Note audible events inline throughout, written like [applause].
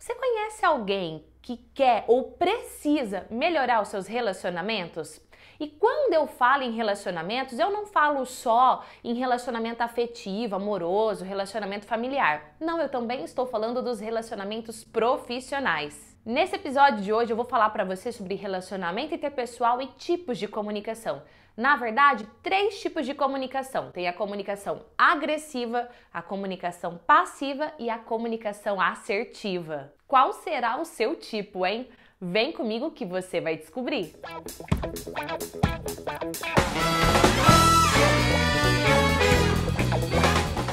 Você conhece alguém que quer ou precisa melhorar os seus relacionamentos? E quando eu falo em relacionamentos, eu não falo só em relacionamento afetivo, amoroso, relacionamento familiar. Não, eu também estou falando dos relacionamentos profissionais. Nesse episódio de hoje eu vou falar para você sobre relacionamento interpessoal e tipos de comunicação. Na verdade, três tipos de comunicação: tem a comunicação agressiva, a comunicação passiva e a comunicação assertiva. Qual será o seu tipo, hein? Vem comigo que você vai descobrir.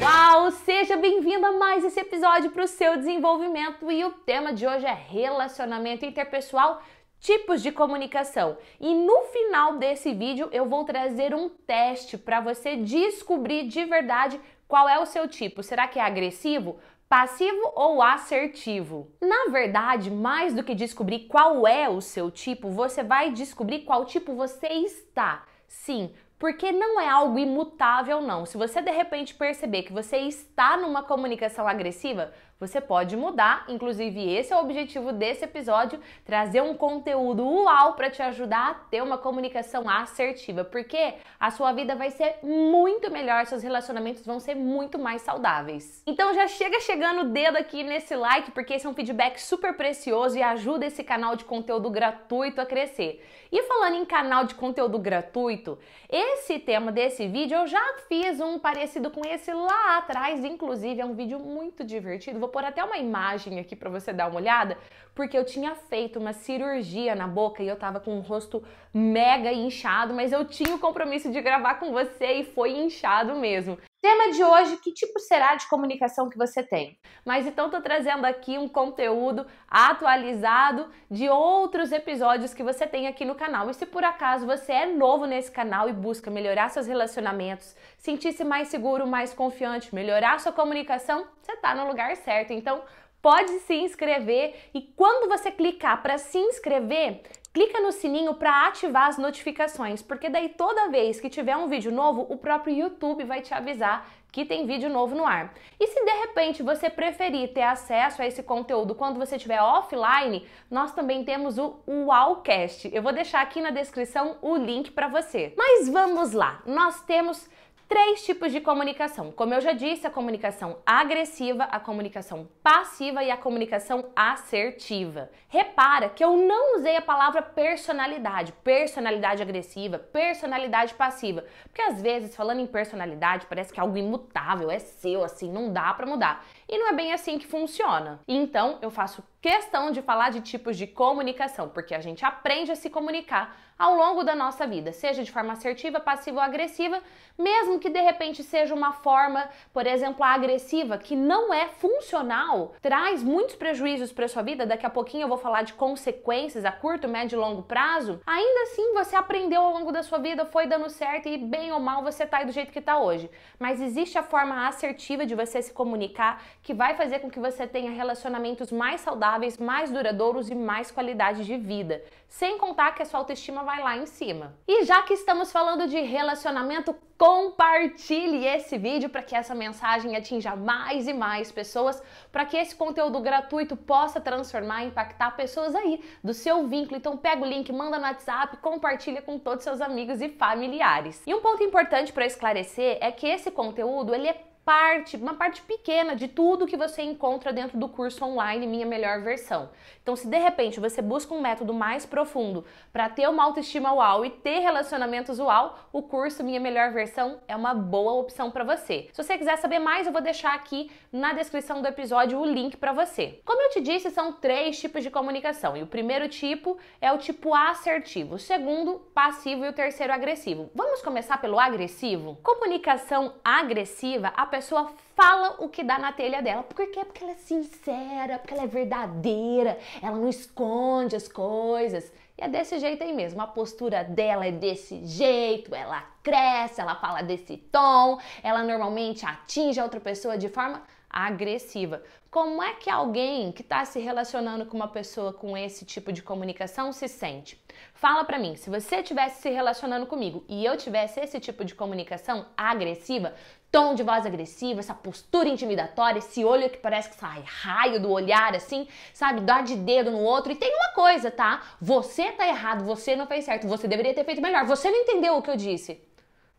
Uau! Seja bem-vindo a mais esse episódio para o seu desenvolvimento e o tema de hoje é relacionamento interpessoal tipos de comunicação. E no final desse vídeo eu vou trazer um teste para você descobrir de verdade qual é o seu tipo. Será que é agressivo? Passivo ou assertivo? Na verdade, mais do que descobrir qual é o seu tipo, você vai descobrir qual tipo você está. Sim, porque não é algo imutável, não. Se você de repente perceber que você está numa comunicação agressiva, você pode mudar. Inclusive, esse é o objetivo desse episódio: trazer um conteúdo uau para te ajudar a ter uma comunicação assertiva, porque a sua vida vai ser muito melhor, seus relacionamentos vão ser muito mais saudáveis. Então já chega chegando o dedo aqui nesse like, porque esse é um feedback super precioso e ajuda esse canal de conteúdo gratuito a crescer. E falando em canal de conteúdo gratuito, esse tema desse vídeo eu já fiz um parecido com esse lá atrás, inclusive é um vídeo muito divertido. Vou pôr até uma imagem aqui para você dar uma olhada, porque eu tinha feito uma cirurgia na boca e eu tava com o rosto mega inchado, mas eu tinha o compromisso de gravar com você e foi inchado mesmo. Tema de hoje, que tipo será de comunicação que você tem? Mas então tô trazendo aqui um conteúdo atualizado de outros episódios que você tem aqui no canal. E se por acaso você é novo nesse canal e busca melhorar seus relacionamentos, sentir-se mais seguro, mais confiante, melhorar sua comunicação, você tá no lugar certo. Então, pode se inscrever e quando você clicar para se inscrever, clica no sininho para ativar as notificações, porque daí toda vez que tiver um vídeo novo, o próprio YouTube vai te avisar que tem vídeo novo no ar. E se de repente você preferir ter acesso a esse conteúdo quando você estiver offline, nós também temos o Wowcast. Eu vou deixar aqui na descrição o link para você. Mas vamos lá. Nós temos três tipos de comunicação. Como eu já disse, a comunicação agressiva, a comunicação passiva e a comunicação assertiva. Repara que eu não usei a palavra personalidade, personalidade agressiva, personalidade passiva, porque às vezes falando em personalidade parece que é algo imutável, é seu assim, não dá para mudar. E não é bem assim que funciona. Então, eu faço questão de falar de tipos de comunicação, porque a gente aprende a se comunicar ao longo da nossa vida, seja de forma assertiva, passiva ou agressiva, mesmo que de repente seja uma forma, por exemplo, agressiva, que não é funcional, traz muitos prejuízos para sua vida. Daqui a pouquinho eu vou falar de consequências a curto, médio e longo prazo. Ainda assim, você aprendeu ao longo da sua vida, foi dando certo e bem ou mal você tá aí do jeito que tá hoje. Mas existe a forma assertiva de você se comunicar que vai fazer com que você tenha relacionamentos mais saudáveis, mais duradouros e mais qualidade de vida. Sem contar que a sua autoestima vai lá em cima. E já que estamos falando de relacionamento, compartilhe esse vídeo para que essa mensagem atinja mais e mais pessoas, para que esse conteúdo gratuito possa transformar e impactar pessoas aí do seu vínculo. Então pega o link, manda no WhatsApp, compartilha com todos seus amigos e familiares. E um ponto importante para esclarecer é que esse conteúdo ele é parte, uma parte pequena de tudo que você encontra dentro do curso online Minha Melhor Versão. Então, se de repente você busca um método mais profundo para ter uma autoestima uau e ter relacionamentos uau, o curso Minha Melhor Versão é uma boa opção para você. Se você quiser saber mais, eu vou deixar aqui na descrição do episódio o link para você. Como eu te disse, são três tipos de comunicação e o primeiro tipo é o tipo assertivo, o segundo passivo e o terceiro agressivo. Vamos começar pelo agressivo? Comunicação agressiva, pessoa fala o que dá na telha dela. Por quê? Porque ela é sincera, porque ela é verdadeira, ela não esconde as coisas. E é desse jeito aí mesmo. A postura dela é desse jeito, ela cresce, ela fala desse tom, ela normalmente atinge a outra pessoa de forma agressiva. Como é que alguém que está se relacionando com uma pessoa com esse tipo de comunicação se sente? Fala para mim, se você estivesse se relacionando comigo e eu tivesse esse tipo de comunicação agressiva, tom de voz agressivo, essa postura intimidatória, esse olho que parece que sai raio do olhar, assim, sabe? Dá de dedo no outro. E tem uma coisa, tá? Você tá errado, você não fez certo, você deveria ter feito melhor, você não entendeu o que eu disse.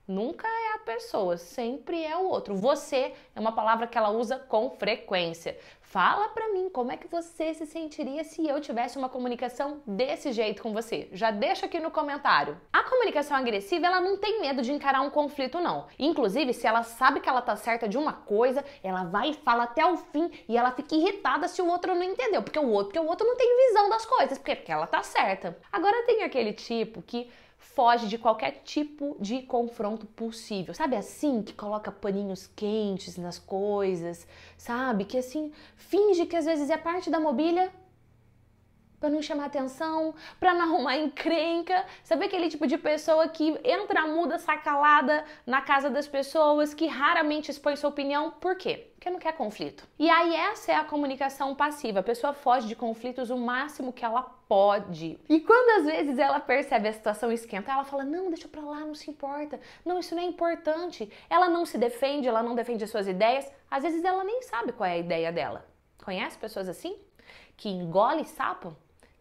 Nunca é a pessoa, sempre é o outro. Você é uma palavra que ela usa com frequência. Fala pra mim como é que você se sentiria se eu tivesse uma comunicação desse jeito com você. Já deixa aqui no comentário. A comunicação agressiva, ela não tem medo de encarar um conflito não. Inclusive, se ela sabe que ela tá certa de uma coisa, ela vai e fala até o fim e ela fica irritada se o outro não entendeu, porque o outro, porque o outro não tem visão das coisas, porque, porque ela tá certa. Agora tem aquele tipo que foge de qualquer tipo de confronto possível. Sabe assim, que coloca paninhos quentes nas coisas, sabe? Que assim, finge que às vezes é parte da mobília para não chamar atenção, para não [laughs] arrumar encrenca. Sabe aquele tipo de pessoa que entra muda, sacalada na casa das pessoas, que raramente expõe sua opinião? Por quê? Porque não quer conflito. E aí essa é a comunicação passiva. A pessoa foge de conflitos o máximo que ela pode. E quando às vezes ela percebe a situação esquenta, ela fala: "Não, deixa pra lá, não se importa. Não, isso não é importante". Ela não se defende, ela não defende as suas ideias. Às vezes ela nem sabe qual é a ideia dela. Conhece pessoas assim? Que engole sapo?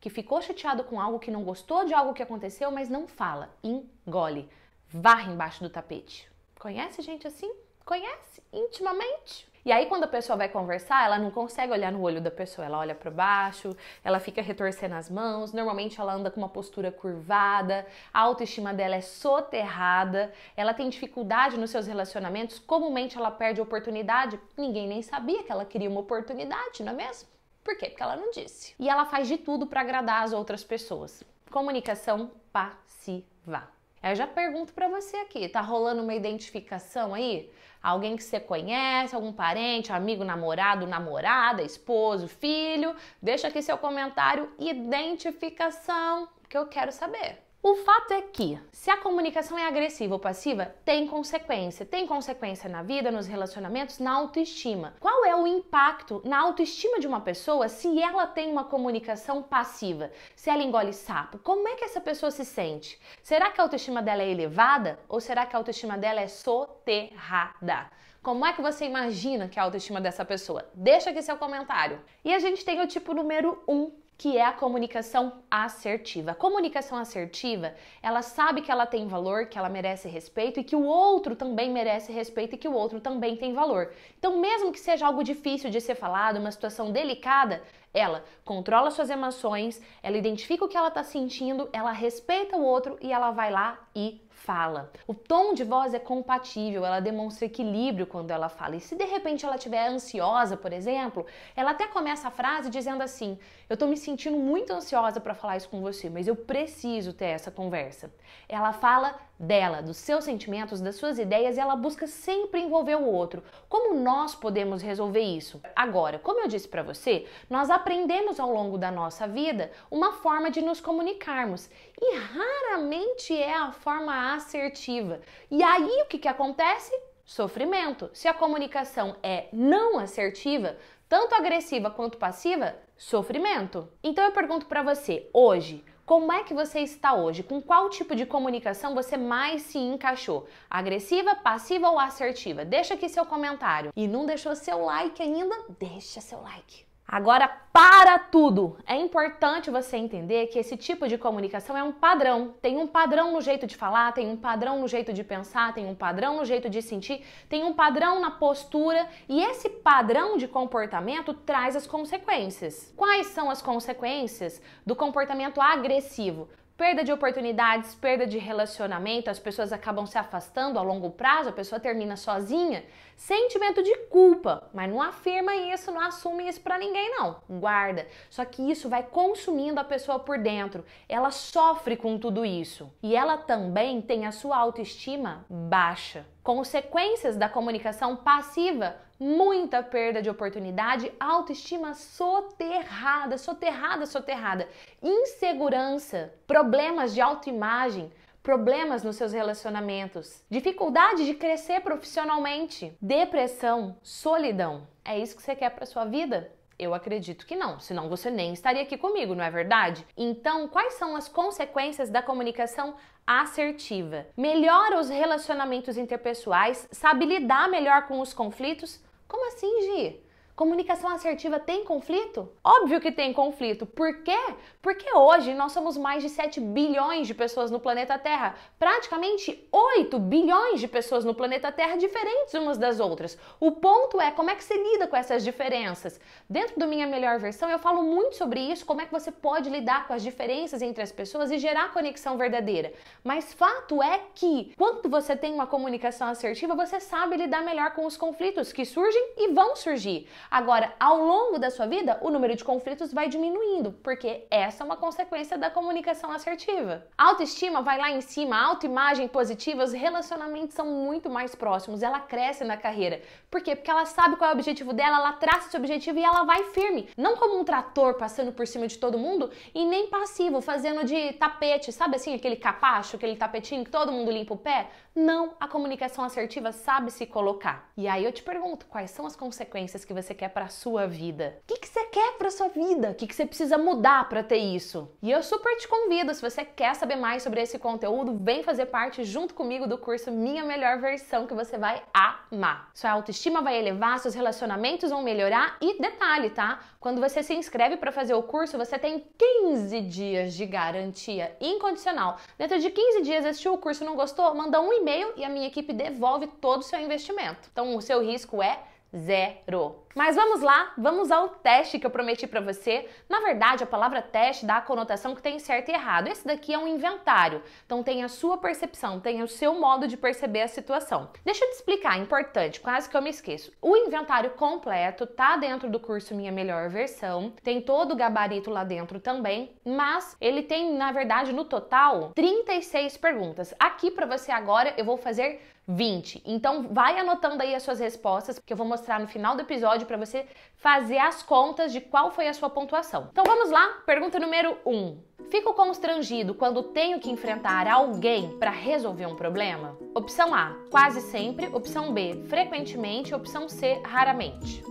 Que ficou chateado com algo, que não gostou de algo que aconteceu, mas não fala, engole, varre embaixo do tapete. Conhece gente assim? Conhece intimamente? E aí quando a pessoa vai conversar, ela não consegue olhar no olho da pessoa, ela olha para baixo, ela fica retorcendo as mãos, normalmente ela anda com uma postura curvada, a autoestima dela é soterrada, ela tem dificuldade nos seus relacionamentos, comumente ela perde oportunidade, ninguém nem sabia que ela queria uma oportunidade, não é mesmo? Por quê? Porque ela não disse. E ela faz de tudo para agradar as outras pessoas. Comunicação passiva. Eu já pergunto para você aqui, tá rolando uma identificação aí? Alguém que você conhece, algum parente, amigo, namorado, namorada, esposo, filho? Deixa aqui seu comentário, identificação, que eu quero saber. O fato é que, se a comunicação é agressiva ou passiva, tem consequência. Tem consequência na vida, nos relacionamentos, na autoestima. Qual é o impacto na autoestima de uma pessoa se ela tem uma comunicação passiva? Se ela engole sapo, como é que essa pessoa se sente? Será que a autoestima dela é elevada ou será que a autoestima dela é soterrada? Como é que você imagina que é a autoestima dessa pessoa? Deixa aqui seu comentário. E a gente tem o tipo número 1, um, que é a comunicação assertiva. A comunicação assertiva, ela sabe que ela tem valor, que ela merece respeito e que o outro também merece respeito e que o outro também tem valor. Então, mesmo que seja algo difícil de ser falado, uma situação delicada, ela controla suas emoções, ela identifica o que ela está sentindo, ela respeita o outro e ela vai lá e fala. O tom de voz é compatível, ela demonstra equilíbrio quando ela fala. E se de repente ela estiver ansiosa, por exemplo, ela até começa a frase dizendo assim: Eu tô me sentindo muito ansiosa para falar isso com você, mas eu preciso ter essa conversa. Ela fala dela, dos seus sentimentos, das suas ideias e ela busca sempre envolver o outro. Como nós podemos resolver isso? Agora, como eu disse para você, nós aprendemos ao longo da nossa vida uma forma de nos comunicarmos e raramente é a forma assertiva. E aí o que, que acontece? Sofrimento. Se a comunicação é não assertiva, tanto agressiva quanto passiva, sofrimento. Então eu pergunto para você, hoje, como é que você está hoje? Com qual tipo de comunicação você mais se encaixou? Agressiva, passiva ou assertiva? Deixa aqui seu comentário. E não deixou seu like ainda? Deixa seu like. Agora, para tudo! É importante você entender que esse tipo de comunicação é um padrão. Tem um padrão no jeito de falar, tem um padrão no jeito de pensar, tem um padrão no jeito de sentir, tem um padrão na postura e esse padrão de comportamento traz as consequências. Quais são as consequências do comportamento agressivo? Perda de oportunidades, perda de relacionamento, as pessoas acabam se afastando a longo prazo, a pessoa termina sozinha, sentimento de culpa, mas não afirma isso, não assume isso para ninguém não. Guarda. Só que isso vai consumindo a pessoa por dentro. Ela sofre com tudo isso e ela também tem a sua autoestima baixa. Consequências da comunicação passiva muita perda de oportunidade, autoestima soterrada, soterrada, soterrada, insegurança, problemas de autoimagem, problemas nos seus relacionamentos, dificuldade de crescer profissionalmente, depressão, solidão. É isso que você quer para sua vida? Eu acredito que não, senão você nem estaria aqui comigo, não é verdade? Então, quais são as consequências da comunicação assertiva? Melhora os relacionamentos interpessoais, sabe lidar melhor com os conflitos? Como assim, Gi? Comunicação assertiva tem conflito? Óbvio que tem conflito. Por quê? Porque hoje nós somos mais de 7 bilhões de pessoas no planeta Terra. Praticamente 8 bilhões de pessoas no planeta Terra diferentes umas das outras. O ponto é como é que você lida com essas diferenças. Dentro do Minha Melhor Versão eu falo muito sobre isso, como é que você pode lidar com as diferenças entre as pessoas e gerar conexão verdadeira. Mas fato é que quando você tem uma comunicação assertiva, você sabe lidar melhor com os conflitos que surgem e vão surgir. Agora, ao longo da sua vida, o número de conflitos vai diminuindo, porque essa é uma consequência da comunicação assertiva. Autoestima vai lá em cima, autoimagem positiva, os relacionamentos são muito mais próximos, ela cresce na carreira. Por quê? Porque ela sabe qual é o objetivo dela, ela traça esse objetivo e ela vai firme. Não como um trator passando por cima de todo mundo e nem passivo, fazendo de tapete, sabe assim, aquele capacho, aquele tapetinho que todo mundo limpa o pé? Não, a comunicação assertiva sabe se colocar. E aí eu te pergunto, quais são as consequências que você quer para sua vida? O que, que você quer para sua vida? O que, que você precisa mudar para ter isso? E eu super te convido, se você quer saber mais sobre esse conteúdo, vem fazer parte junto comigo do curso Minha Melhor Versão que você vai amar. Sua autoestima vai elevar, seus relacionamentos vão melhorar e detalhe, tá? Quando você se inscreve para fazer o curso, você tem 15 dias de garantia incondicional. Dentro de 15 dias assistiu o curso não gostou, manda um e-mail e a minha equipe devolve todo o seu investimento. Então o seu risco é zero. Mas vamos lá, vamos ao teste que eu prometi para você. Na verdade, a palavra teste dá a conotação que tem certo e errado. Esse daqui é um inventário, então tem a sua percepção, tem o seu modo de perceber a situação. Deixa eu te explicar, importante, quase que eu me esqueço. O inventário completo tá dentro do curso Minha Melhor Versão, tem todo o gabarito lá dentro também, mas ele tem, na verdade, no total, 36 perguntas. Aqui para você agora eu vou fazer 20. Então vai anotando aí as suas respostas, que eu vou mostrar no final do episódio para você fazer as contas de qual foi a sua pontuação. Então vamos lá, pergunta número 1. Fico constrangido quando tenho que enfrentar alguém para resolver um problema? Opção A, quase sempre. Opção B, frequentemente. Opção C, raramente.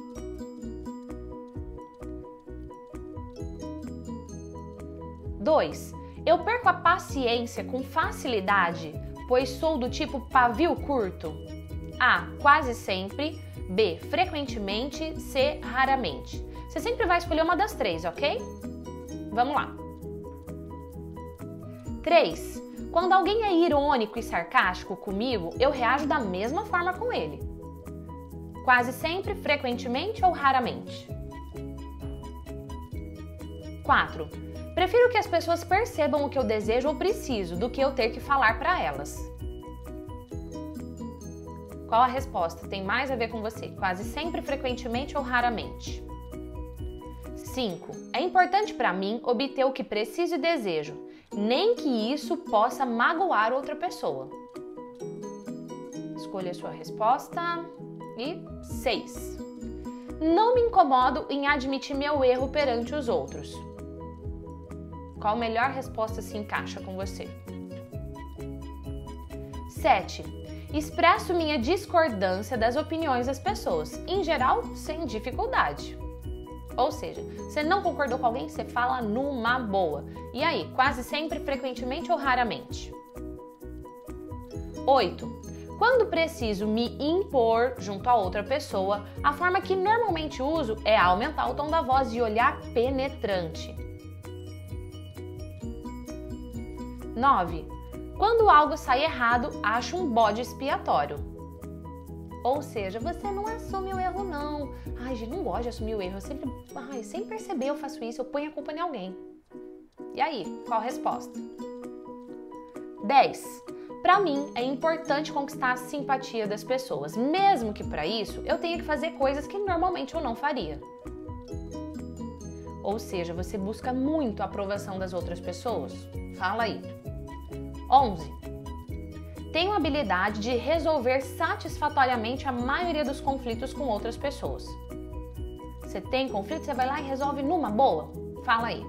Dois, eu perco a paciência com facilidade pois sou do tipo pavio curto? A. Quase sempre. B. Frequentemente. C. Raramente. Você sempre vai escolher uma das três, ok? Vamos lá. 3. Quando alguém é irônico e sarcástico comigo, eu reajo da mesma forma com ele. Quase sempre, frequentemente ou raramente. 4. Prefiro que as pessoas percebam o que eu desejo ou preciso do que eu ter que falar para elas. Qual a resposta? Tem mais a ver com você? Quase sempre, frequentemente ou raramente? 5. É importante para mim obter o que preciso e desejo, nem que isso possa magoar outra pessoa. Escolha a sua resposta. E 6. Não me incomodo em admitir meu erro perante os outros. Qual melhor resposta se encaixa com você? 7. Expresso minha discordância das opiniões das pessoas, em geral sem dificuldade. Ou seja, você não concordou com alguém, você fala numa boa. E aí, quase sempre, frequentemente ou raramente? 8. Quando preciso me impor junto a outra pessoa, a forma que normalmente uso é aumentar o tom da voz e olhar penetrante. 9. Quando algo sai errado, acho um bode expiatório. Ou seja, você não assume o erro, não. Ai, gente, não gosto de assumir o erro. Eu sempre, ai, sem perceber eu faço isso, eu ponho a culpa em alguém. E aí, qual a resposta? 10. Para mim, é importante conquistar a simpatia das pessoas, mesmo que para isso eu tenha que fazer coisas que normalmente eu não faria. Ou seja, você busca muito a aprovação das outras pessoas? Fala aí. 11. Tenho a habilidade de resolver satisfatoriamente a maioria dos conflitos com outras pessoas. Você tem conflito, você vai lá e resolve numa boa? Fala aí.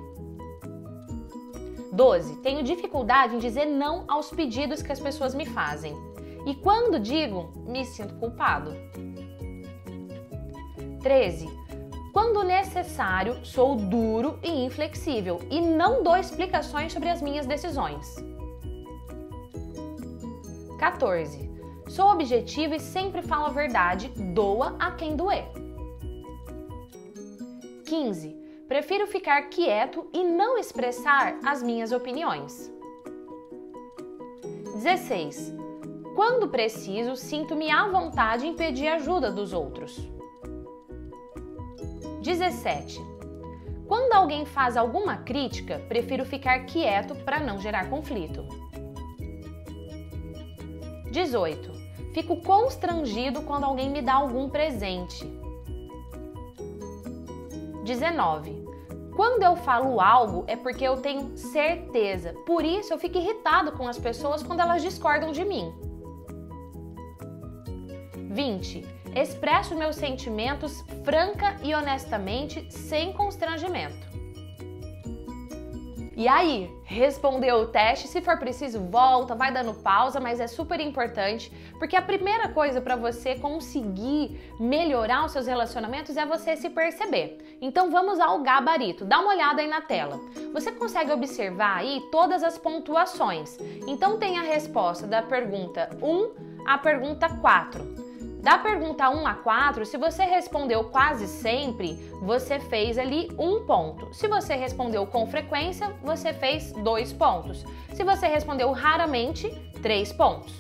12. Tenho dificuldade em dizer não aos pedidos que as pessoas me fazem. E quando digo, me sinto culpado. 13. Quando necessário, sou duro e inflexível e não dou explicações sobre as minhas decisões. 14. Sou objetivo e sempre falo a verdade, doa a quem doer. 15. Prefiro ficar quieto e não expressar as minhas opiniões. 16. Quando preciso, sinto-me à vontade em pedir ajuda dos outros. 17. Quando alguém faz alguma crítica, prefiro ficar quieto para não gerar conflito. 18. Fico constrangido quando alguém me dá algum presente. 19. Quando eu falo algo é porque eu tenho certeza, por isso eu fico irritado com as pessoas quando elas discordam de mim. 20. Expresso meus sentimentos franca e honestamente, sem constrangimento. E aí, respondeu o teste? Se for preciso, volta, vai dando pausa, mas é super importante, porque a primeira coisa para você conseguir melhorar os seus relacionamentos é você se perceber. Então vamos ao gabarito. Dá uma olhada aí na tela. Você consegue observar aí todas as pontuações. Então tem a resposta da pergunta 1 à pergunta 4. Da pergunta 1 a 4, se você respondeu quase sempre, você fez ali um ponto. Se você respondeu com frequência, você fez dois pontos. Se você respondeu raramente, três pontos.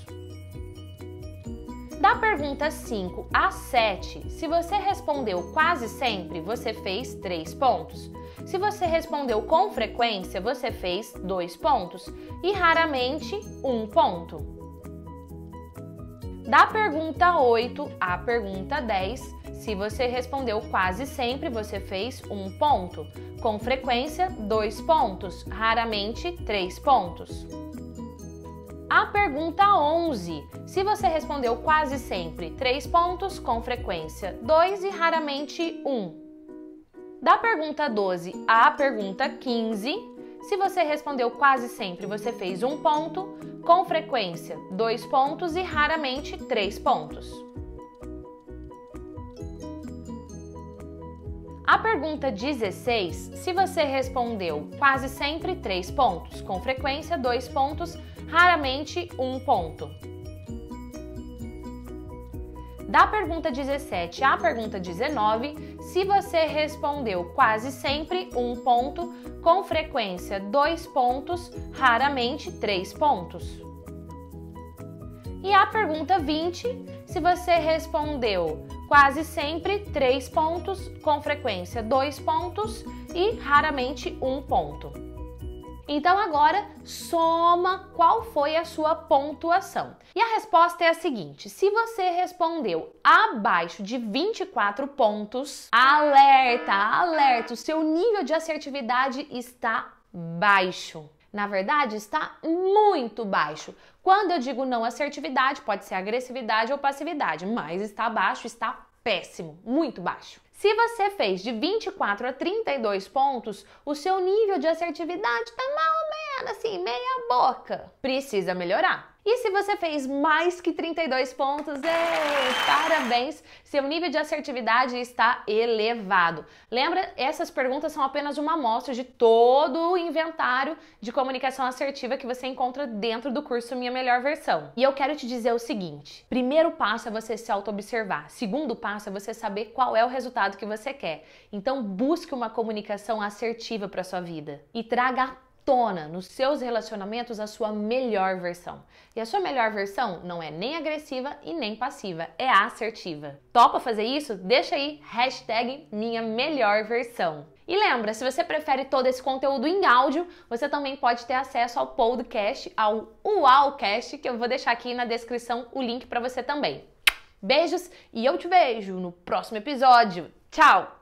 Da pergunta 5 a 7, se você respondeu quase sempre, você fez 3 pontos. Se você respondeu com frequência, você fez 2 pontos. E raramente, 1 um ponto. Da pergunta 8 à pergunta 10, se você respondeu quase sempre, você fez um ponto. Com frequência, dois pontos. Raramente, três pontos. A pergunta 11. Se você respondeu quase sempre, três pontos. Com frequência, dois e raramente, um. Da pergunta 12 à pergunta 15, se você respondeu quase sempre, você fez um ponto com frequência dois pontos e raramente três pontos. A pergunta 16, se você respondeu quase sempre três pontos, com frequência dois pontos, raramente um ponto. Da pergunta 17 à pergunta 19, se você respondeu quase sempre um ponto, com frequência dois pontos, raramente três pontos. E a pergunta 20, se você respondeu quase sempre três pontos, com frequência dois pontos e raramente um ponto. Então agora soma qual foi a sua pontuação. E a resposta é a seguinte: se você respondeu abaixo de 24 pontos, alerta, alerta, o seu nível de assertividade está baixo. Na verdade, está muito baixo. Quando eu digo não assertividade, pode ser agressividade ou passividade, mas está baixo, está péssimo, muito baixo. Se você fez de 24 a 32 pontos, o seu nível de assertividade está mal ou menos assim, meia boca. Precisa melhorar. E se você fez mais que 32 pontos, ei, parabéns! Seu nível de assertividade está elevado. Lembra, essas perguntas são apenas uma amostra de todo o inventário de comunicação assertiva que você encontra dentro do curso Minha Melhor Versão. E eu quero te dizer o seguinte: primeiro passo é você se auto-observar, segundo passo é você saber qual é o resultado que você quer. Então, busque uma comunicação assertiva para sua vida e traga tona nos seus relacionamentos a sua melhor versão. E a sua melhor versão não é nem agressiva e nem passiva, é assertiva. Topa fazer isso? Deixa aí hashtag minha melhor versão. E lembra, se você prefere todo esse conteúdo em áudio, você também pode ter acesso ao podcast, ao UAUcast, que eu vou deixar aqui na descrição o link para você também. Beijos e eu te vejo no próximo episódio. Tchau!